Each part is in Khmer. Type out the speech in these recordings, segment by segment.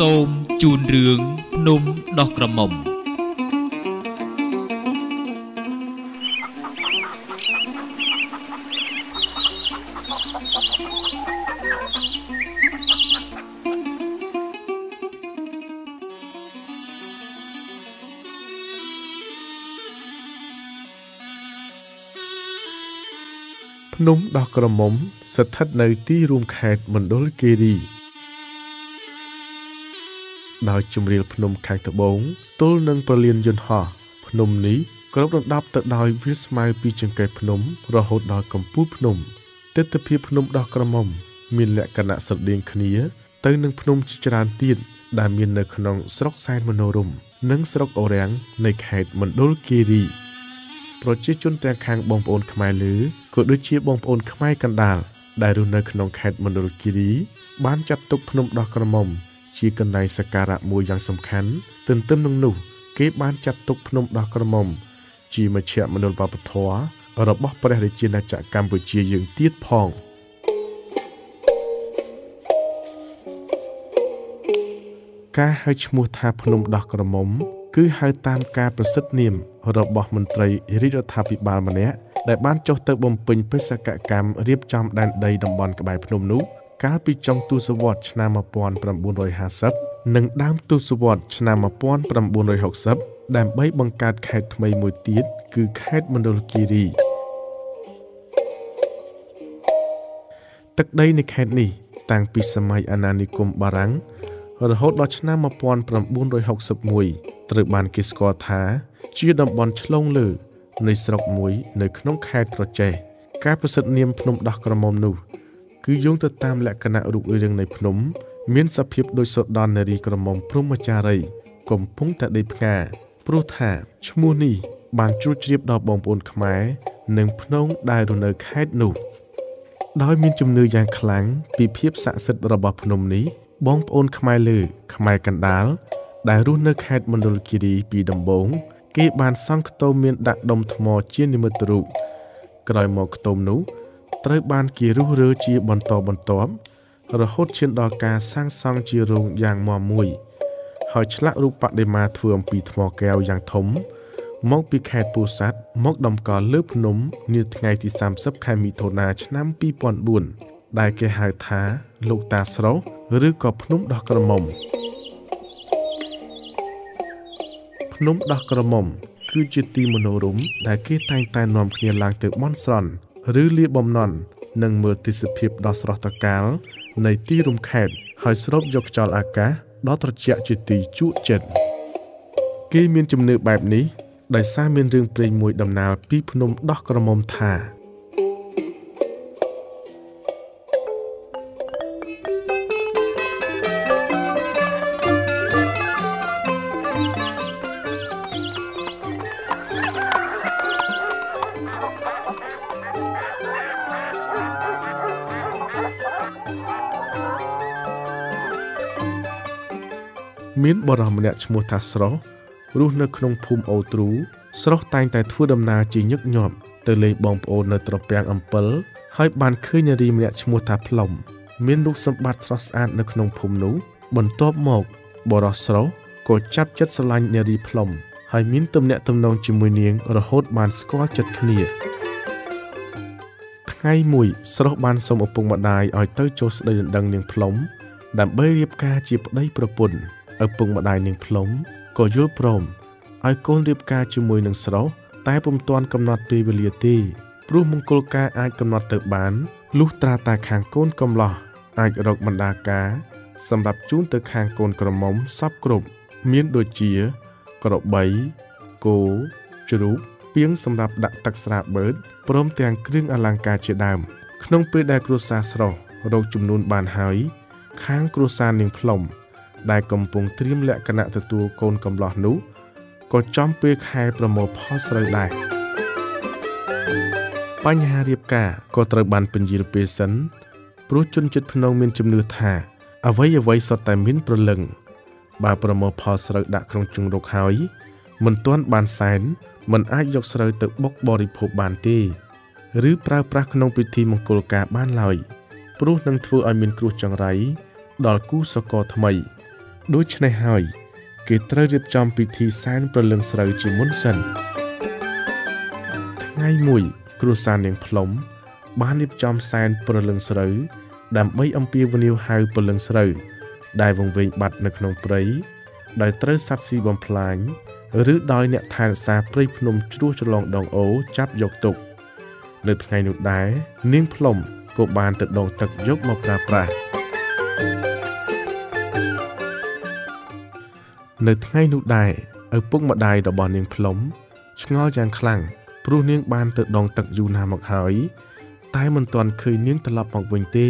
សូមជូនរឿងភ្នំដោះក្រមុំភ្នំដោះក្រមុំ ស្ថិតនៅទីរួមខេត្តមណ្ឌលគិរី ដោយជំរាលភ្នំខាងត្បូងទល់នឹងប្រលានយន្តហោះភ្នំនេះគ្របដណ្ដប់ទៅដោយវាលស្មៅពីចង្កេះភ្នំ រហូតដល់កំពូលភ្នំទិដ្ឋភាពភ្នំដោះក្រមុំ មានលក្ខណៈស្រដៀងគ្នា ទៅនឹងភ្នំជាច្រើនទៀតដែលមាននៅក្នុងស្រុកសែនមនោរម្យនិងស្រុកអូរាំងនៃខេត្តមណ្ឌលគិរីប្រជាជនទាំងខាងបងប្អូនខ្មែរលើក៏ដូចជាបងប្អូនខ្មែរកណ្ដាលដែលរស់នៅក្នុងខេត្តមណ្ឌលគិរី បានចាត់ទុកភ្នំដោះក្រមុំ ជាកន្លែងសក្ការៈមួយយ៉ាងសំខាន់ទន្ទឹមនឹងនោះ គេបានចាត់ទុកភ្នំដោះក្រមុំ ជាមជ្ឈមណ្ឌលវប្បធម៌របស់ព្រះរាជាណាចក្រកម្ពុជាយើងទៀតផងការហៅឈ្មោះថាភ្នំដោះក្រមុំ គឺហៅតាមការប្រសិទ្ធនាម របស់មន្ត្រីរាជរដ្ឋាភិបាលម្នាក់ដែលបានចុះទៅបំពេញបេសកកម្មរៀបចំដែនដីតំបន់ក្បែរភ្នំនោះ កាលពីចុងទសវត្សរ៍ឆ្នាំ1950និងដើមទសវត្សរ៍ឆ្នាំ1960ដើម្បីបង្កើតខេត្តថ្មីមួយទៀតគឺខេត្តមណ្ឌលគិរីទឹកដីនៃខេត្តនេះតាំងពីសម័យអាណានិគមបារាំងរហូតដល់ឆ្នាំ1961ត្រូវបានគេស្គាល់ថា ជាតំបន់ឆ្លងលើនៃស្រុកមួយនៅក្នុងខេត្តក្រចេះការប្រសិទ្ធនាមភ្នំដោះក្រមុំនោះ គឺយោងទៅតាមលក្ខណៈរូបរាងនៃភ្នំ មានសភាពដូចសូដននារីក្រមុំព្រហ្មចារី កំពុងតែដេកផ្កាព្រោះថាឈ្មោះនេះបានជ្រួតជ្រាបដល់បងប្អូនខ្មែរនិងភ្នំដែលរនៅខេត្តនោះដោយមានជំនឿយ៉ាងខ្លាំងពីភាពស័ក្តិសិទ្ធិរបស់ភ្នំនេះបងប្អូនខ្មែរលើខ្មែរកណ្ដាលដែលរស់នៅខេត្តមណ្ឌលគិរីពីដំបូងគេបានសង់ខ្ទមមានដាក់ដុំថ្មជានិមិត្តរូបក្រោយមកខ្ទមនោះ ត្រូវបានគេរុះរើជាបន្តបន្ទាប់រហូតឈានដល់ការសាងសង់ជារោងយ៉ាងមាំមួយ ហើយឆ្លាក់រូបបដិមាធ្វើអំពីថ្មកែវយ៉ាងធំ មកពីខេត្តពោធិ៍សាត់មកដំកល់លើភ្នំនាថ្ងៃទី30ខែមិថុនាឆ្នាំ2004ដែលគេហៅថាលោកតាស្រុះឬក៏ភ្នំដោះក្រមុំភ្នំដោះក្រមុំគឺជាទីមនោរម្យដែលគេតែងតែនាំគ្នាឡើងទៅបន់ស្រន់ ឬលាបំណន់និងមើលទេសភាពដ៏ស្រស់ត្រកាលនៃទីរំខេតហើយស្រូបយកខ្យល់អាកាសដ៏ត្រជាក់ជាទីជក់ចិត្តគេមានជំនឿបែបនេះដោយសារមានរឿងព្រេងមួយដំណាលពីភ្នំដោះក្រមុំថា មានបរិសម្នាក់ឈ្មោះថាស្រស់រស់នៅក្នុងភូមិអូទ្រូស្រស់តែងតែធ្វើដំណើរជាញឹកញាប់ទៅលេងបងប្អូននៅត្រពាំងអំពិលហើយបានឃើញនារីម្នាក់ឈ្មោះថាផ្លុំមានរូបសម្បត្តិស្រស់ស្អាតនៅក្នុងភូមិនោះបន្ទាប់មកបរោះស្រស់ក៏ចាប់ចិត្តស្រឡាញ់នារីផ្លុំហើយមានទំនាក់ទំនងជាមួយនាងរហូតបានស្គាល់ចិត្តគ្នាថ្ងៃមួយស្រស់បានសុំឪពុកម្ដាយឲ្យទៅចូលស្ដីដណ្ដឹងនាងផ្លុំដើម្បីរៀបការជាប្តីប្រពន្ធ ឪពុកម្ដាយនាងផ្លុំក៏យល់ព្រមឲ្យកូនរៀបការជាមួយនឹងស្រុសតែពុំទាន់កំណត់ពេលវេលាទេព្រោះមង្គលការអាចកំណត់ទៅបានលុះត្រាតែខាងកូនកំឡោះអាចរកបណ្ដាការសម្រាប់ជូនទៅខាងកូនក្រមុំសពគ្រប់មានដូចជា ក្របីគោជ្រូកពីងសម្រាប់ដាក់ទឹកស្រាបឺតព្រមទាំងគ្រឿងអលង្ការជាដើម ក្នុងពេលដែលគ្រួសារស្រុសរកចំនួនបានហើយ ខាងគ្រួសារនាងផ្លុំ ដែលកំពុងត្រៀមលក្ខណៈទទួលកូនកំលោះនោះក៏ចំពេលខែប្រមូលផលស្រូវដែរបញ្ហារៀបការក៏ត្រូវបានពន្យាលពេលសិនព្រោះជនចិត្តភ្នងមានជំនឿថា អ្វីអ្វីសុទ្ធតែមានប្រលឹងបើប្រមូលផលស្រូវដាក់ក្នុងជង្រុកហើយមិនទាន់បានសែនមិនអាចយកស្រូវទៅបុកបរិភោគបានទេឬប្រើប្រាស់ក្នុងពិធីមង្គលការបានឡើយព្រោះនឹងធ្វើឲ្យមានគ្រោះចង្រៃដល់គូសកលថ្មី ដូច្នេះហើយ គេត្រូវរៀបចំពិធីសែនប្រលឹងស្រូវជាមុនសិនថ្ងៃមួយគ្រួសារនាងផ្លុំបានរៀបចំសែនប្រលឹងស្រូវ ដើម្បីអំពាវនាវហៅប្រលឹងស្រូវ ដែលវង្វេងបាត់នៅក្នុងព្រៃដោយត្រូវសត្វស៊ីបំផ្លាញឬដោយអ្នកថែរក្សាព្រៃភ្នំជ្រោះច្រឡងដងអូចាប់យកទុកនៅថ្ងៃនោះដែរនាងផ្លុំក៏បានទៅដងទឹកយកមកប្រើប្រាស់ នៅថ្ងៃនោះដែរឪពុកម្ដាយរបស់នាងផ្លុំឆ្ងល់យ៉ាងខ្លាំងព្រោះនាងបានទៅដងទឹកយូរណាស់មកហើយតែមិនទាន់ឃើញនាងត្រឡប់មកវិញទេ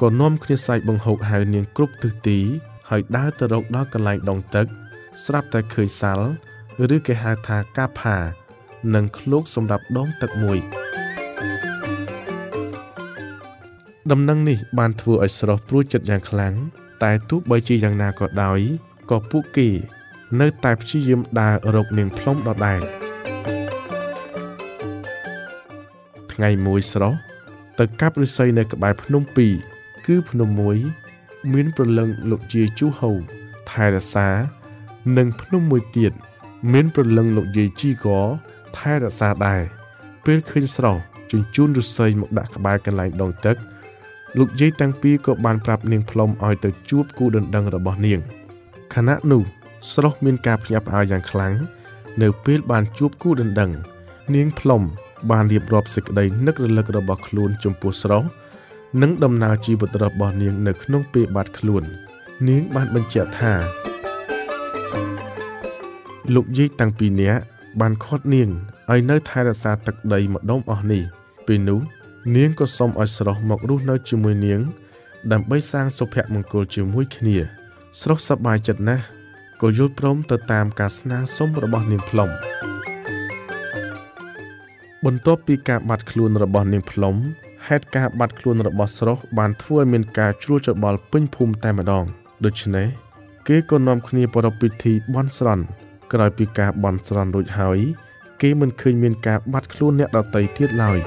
ក៏នាំគ្នាសាច់បង្ហូកហៅនាងគ្រប់ទិសទីហើយដើរទៅរកដល់កន្លែងដងទឹក ស្រាប់តែឃើញសាល់ឬគេហៅថាកាផានិងឃ្លោកសម្រាប់ដងទឹកមួយដំណឹងនេះបានធ្វើឲ្យស្រស់ព្រួយចិត្តយ៉ាងខ្លាំងតែទោះបីជាយ៉ាងណាក៏ដោយ ក៏ពួកគេនៅតែព្យាយាមដើររកនាងផ្លុំដដែលថ្ងៃមួយស្រស់ទៅកាប់ឫស្សីនៅក្បែរភ្នំពីរគឺភ្នំមួយ មានប្រលឹងលោកជាជូហូថែរក្សា និងភ្នំមួយទៀតមានប្រលឹងលោកយាយជីកថែរក្សាដែរពេលឃើញស្រស់ជញ្ជូនឫស្សីមកដាក់ក្បែរកន្លែងដងទឹក លោកយាយទាំងពីរក៏បានប្រាប់នាងផ្លុំឲ្យទៅជួបគូដណ្ដឹងរបស់នាង ខណៈនោះស្រស់មានការភ្ញាក់ផ្អើលយ៉ាងខ្លាំងនៅពេលបានជួបគូដណ្ដឹង នាងផ្លុំបានរៀបរាប់សេចក្តីនឹករលឹករបស់ខ្លួនចំពោះស្រស់និងដំណើរជីវិតរបស់នាងនៅក្នុងពេលបាត់ខ្លួន នាងបានបញ្ជាក់ថាលោកយាយតាំងពីនាក់បានខាត់នាងឲ្យនៅថែរក្សាទឹកដីម្ដុំអស់នេះពេលនោះនាងក៏សុំឲ្យស្រស់មករស់នៅជាមួយនាង ដើម្បីសាងសុភមង្គលជាមួយគ្នា ស្រស់សប្បាយចិត្តណាស់ក៏យល់ព្រមទៅតាមការស្នើសុំរបស់នាងផ្លុំបន្ទាប់ពីការបាត់ខ្លួនរបស់នាងផ្លុំហេតុការបាត់ខ្លួនរបស់ស្រស់បានធ្វើឲ្យមានការជ្រួលច្របល់ពេញភូមិតែម្ដងដូច្នេះគេក៏នាំគ្នាប្រារព្ធពិធីបន់ស្រន់ក្រោយពីការបន់ស្រន់រួចហើយ គេមិនឃើញមានការបាត់ខ្លួនអ្នកដតីទៀតឡើយ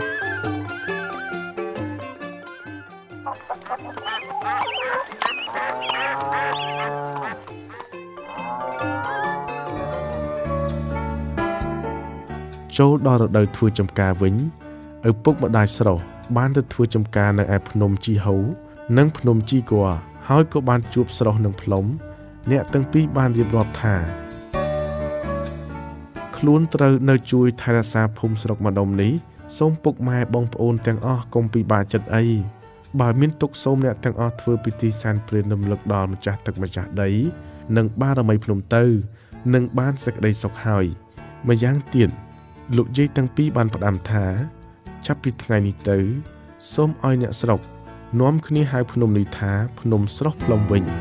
ចូលដល់រដូវធ្វើចំការវិញឪពុកម្ដាយស្រុសបានទៅធ្វើចំការនៅឯភ្នំជីហូនិងភ្នំជីគួរហើយក៏បានជួបស្រុសនឹងផ្លុំអ្នកទាំងពីរបានរៀបរាប់ថាខ្លួនត្រូវនៅជួយថែរក្សាភូមិស្រុកម្ដុំនេះសូមពុកម៉ែបងប្អូនទាំងអស់កុំពិបាកចិត្តអីបើមានទុកសូមអ្នកទាំងអស់ធ្វើពិធីសែនព្រេនរំលឹកដល់ម្ចាស់ទឹកម្ចាស់ដី និងបារមីភ្នំទៅនឹងបានសេចក្តីសុខហើយម្យ៉ាងទៀត លោកយាយទាំងពីរបានផ្ដាំថា ចាប់ពីថ្ងៃនេះទៅ សូមឲ្យអ្នកស្រុកនាំគ្នាហៅភ្នំនេះថាភ្នំស្រស់ផ្លុំវិញ។